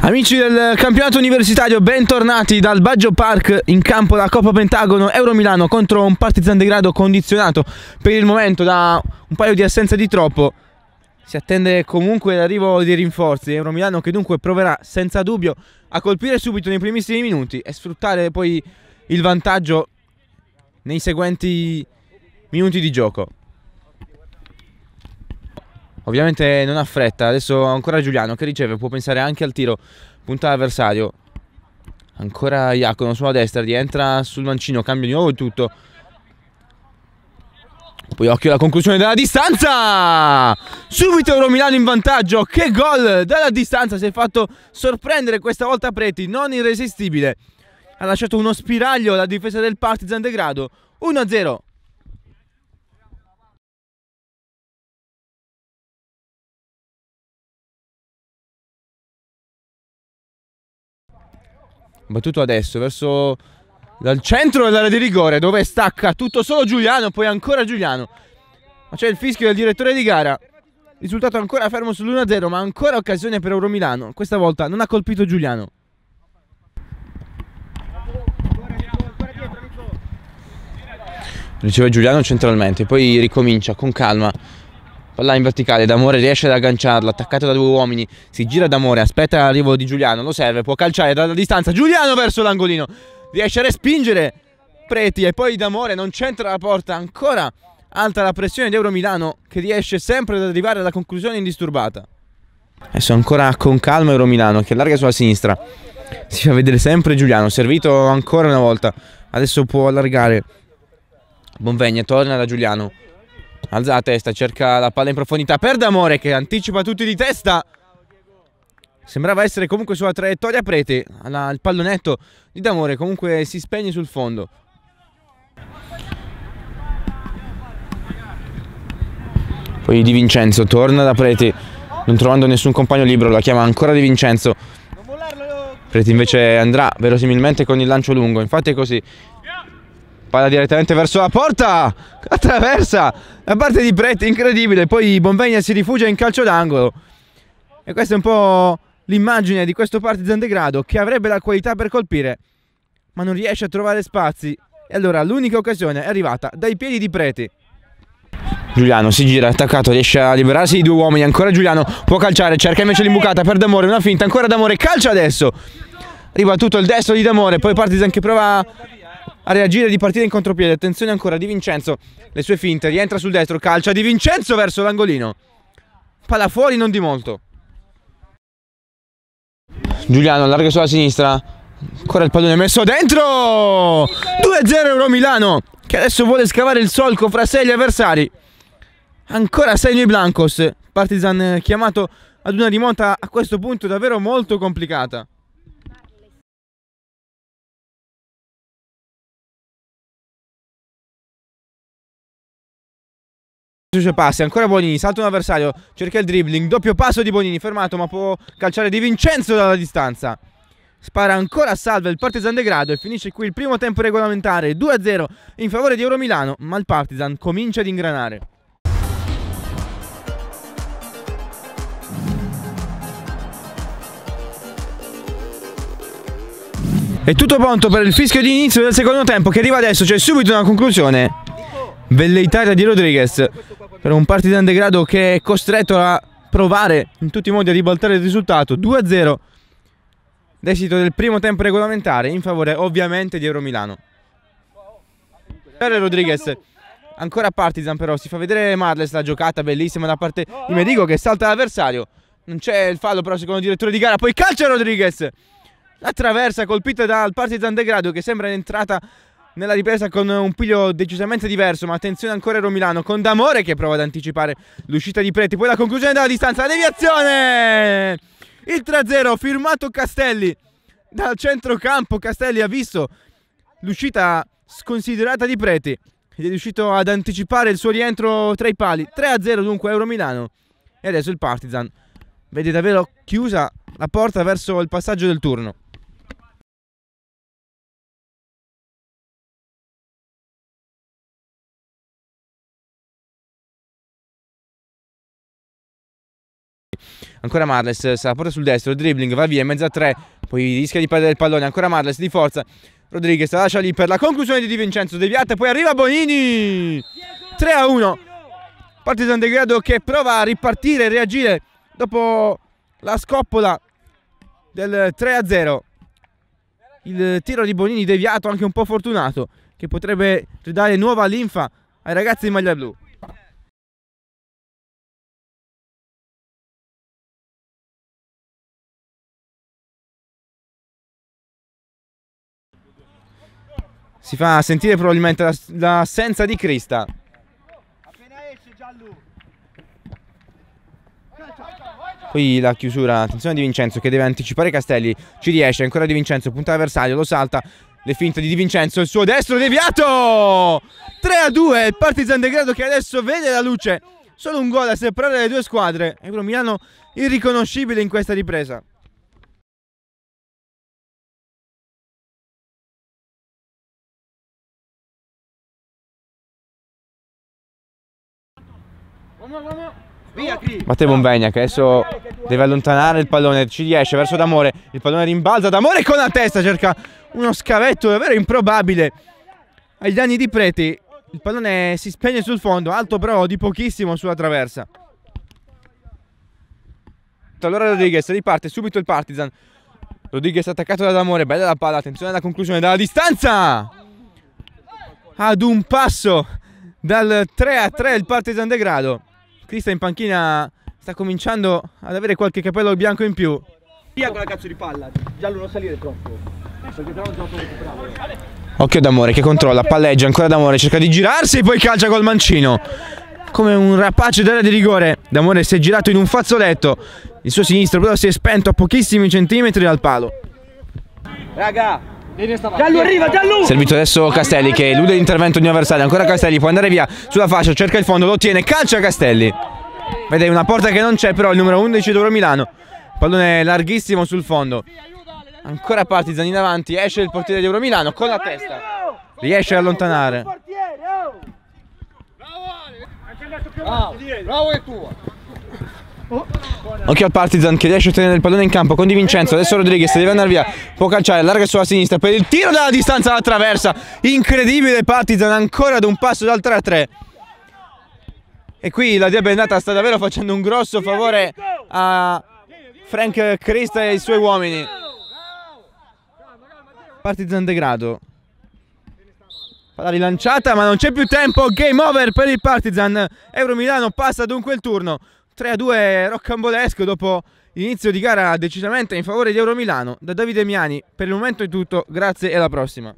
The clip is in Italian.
Amici del campionato universitario, bentornati dal Baggio Park in campo da Coppa Pentagono Euro Milano contro un Partizan degrado condizionato per il momento da un paio di assenze di troppo. Si attende comunque l'arrivo dei rinforzi. Euro Milano che dunque proverà senza dubbio a colpire subito nei primissimi minuti e sfruttare poi il vantaggio nei seguenti minuti di gioco. Ovviamente non ha fretta, adesso ancora Giuliano che riceve, può pensare anche al tiro, punta l'avversario. Ancora Iacono sulla destra, rientra sul mancino, cambia di nuovo tutto. Poi occhio alla conclusione della distanza! Subito Euro Milano in vantaggio, che gol dalla distanza, si è fatto sorprendere questa volta Preti, non irresistibile. Ha lasciato uno spiraglio alla difesa del Partizan degrado, 1-0 battuto adesso verso dal centro dell'area di rigore dove stacca tutto solo Giuliano poi ancora Giuliano. Ma c'è il fischio del direttore di gara. Risultato ancora fermo sull'1-0 ma ancora occasione per Euro Milano questa volta non ha colpito Giuliano. Riceve Giuliano centralmente poi ricomincia con calma Palla in verticale, D'Amore riesce ad agganciarla, attaccato da due uomini, si gira D'Amore, aspetta l'arrivo di Giuliano, lo serve, può calciare dalla distanza, Giuliano verso l'angolino, riesce a respingere Preti e poi D'Amore non centra la porta, ancora alta la pressione di Euro Milano che riesce sempre ad arrivare alla conclusione indisturbata. Adesso ancora con calma Euro Milano che allarga sulla sinistra, si fa vedere sempre Giuliano, servito ancora una volta, adesso può allargare, Bonvegna torna da Giuliano, Alza la testa, cerca la palla in profondità per D'Amore che anticipa tutti di testa. Sembrava essere comunque sulla traiettoria Prete. La, il pallonetto di D'Amore comunque si spegne sul fondo. Poi Di Vincenzo torna da Preti, non trovando nessun compagno libero, la chiama ancora Di Vincenzo. Preti invece andrà verosimilmente con il lancio lungo, infatti è così. Palla direttamente verso la porta. Attraversa la parte di Preti, incredibile. Poi Bonvegna si rifugia in calcio d'angolo. E questa è un po' l'immagine di questo Partizan degrado che avrebbe la qualità per colpire, ma non riesce a trovare spazi. E allora l'unica occasione è arrivata dai piedi di Preti. Giuliano si gira attaccato, riesce a liberarsi di due uomini. Ancora Giuliano può calciare, cerca invece l'imbucata per D'Amore. Una finta, ancora D'Amore, calcia adesso. Arriva tutto il destro di D'Amore. Poi Partizan che prova a reagire di partita in contropiede. Attenzione ancora Di Vincenzo, le sue finte, rientra sul destro, calcia Di Vincenzo verso l'angolino. Palla fuori non di molto. Giuliano allarga sulla sinistra. Ancora il pallone messo dentro! 2-0 Euro Milano che adesso vuole scavare il solco fra sé e gli avversari. Ancora segno i Blancos. Partizan chiamato ad una rimonta a questo punto davvero molto complicata. Passi, ancora Bonini, salta un avversario, cerca il dribbling, doppio passo di Bonini, fermato ma può calciare Di Vincenzo dalla distanza. Spara ancora a salve il Partizan degrado e finisce qui il primo tempo regolamentare 2-0 in favore di Euro Milano, ma il Partizan comincia ad ingranare. È tutto pronto per il fischio di inizio del secondo tempo che arriva adesso, c'è subito una conclusione. Velleitaria di Rodriguez per un partito degrado che è costretto a provare in tutti i modi a ribaltare il risultato. 2-0 d'esito del primo tempo regolamentare in favore ovviamente di Euro Milano. Per Rodriguez ancora Partizan però si fa vedere Marles la giocata bellissima da parte di Medico che salta l'avversario. Non c'è il fallo però secondo il direttore di gara. Poi calcia Rodriguez. La traversa colpita dal Partizan degrado che sembra entrata nella ripresa con un piglio decisamente diverso, ma attenzione ancora Romilano con D'Amore che prova ad anticipare l'uscita di Preti, poi la conclusione della distanza, la deviazione! Il 3-0 firmato Castelli dal centrocampo, Castelli ha visto l'uscita sconsiderata di Preti ed è riuscito ad anticipare il suo rientro tra i pali, 3-0 dunque Euro Milano e adesso il Partizan vede davvero chiusa la porta verso il passaggio del turno. Ancora Marles, se la porta sul destro, dribbling, va via, in mezzo tre, poi rischia di perdere il pallone, ancora Marles di forza. Rodriguez la lascia lì per la conclusione di Di Vincenzo, deviata, poi arriva Bonini. 3 a 1. Partizan Degrado che prova a ripartire e reagire dopo la scoppola del 3 a 0. Il tiro di Bonini deviato, anche un po' fortunato, che potrebbe ridare nuova linfa ai ragazzi di maglia blu. Si fa sentire probabilmente l'assenza di Crista. Poi la chiusura, attenzione di Vincenzo che deve anticipare Castelli, ci riesce, ancora di Vincenzo, punta l'avversario, lo salta, le finte di Di Vincenzo, il suo destro deviato! 3 a 2, il Partizan Degrado che adesso vede la luce, solo un gol a separare le due squadre, Euro Milano irriconoscibile in questa ripresa. Matteo Bombegna che adesso deve allontanare il pallone, ci riesce verso D'Amore, il pallone rimbalza, D'Amore con la testa cerca uno scavetto davvero improbabile ai danni di Preti, il pallone si spegne sul fondo, alto però di pochissimo sulla traversa. Allora Rodriguez riparte subito il Partizan, Rodriguez attaccato da D'Amore, bella la palla, attenzione alla conclusione dalla distanza! Ad un passo dal 3 a 3 il Partizan degrado. Crista in panchina sta cominciando ad avere qualche capello bianco in più. Via con la cazzo di palla, giallo non salire troppo. Perché però non Occhio d'amore che controlla, palleggia ancora d'amore, cerca di girarsi e poi calcia col mancino. Come un rapace d'area di rigore. D'amore si è girato in un fazzoletto. Il suo sinistro però si è spento a pochissimi centimetri dal palo. Raga, Giallo arriva, giallo! Servito adesso Castelli che elude l'intervento di un avversario. Ancora Castelli può andare via sulla fascia, cerca il fondo, lo ottiene, calcia Castelli. Vede una porta che non c'è, però il numero 11 d'Oro Milano. Pallone larghissimo sul fondo. Ancora Partizan in avanti, esce il portiere di Euro Milano con la testa. Riesce ad allontanare. Bravo, bravo è tuo. Occhio al Partizan che riesce a tenere il pallone in campo con Di Vincenzo. Adesso Rodriguez deve andare via. Può calciare, larga sulla sinistra per il tiro dalla distanza alla traversa. Incredibile Partizan ancora ad un passo dal 3 a 3. E qui la Dia Bendata sta davvero facendo un grosso favore a Frank Crista e ai suoi uomini. Partizan degrado. Palla rilanciata ma non c'è più tempo. Game over per il Partizan. Euro Milano passa dunque il turno. 3-2 roccambolesco dopo l'inizio di gara decisamente in favore di Euro Milano. Da Davide Miani per il momento è tutto, grazie e alla prossima.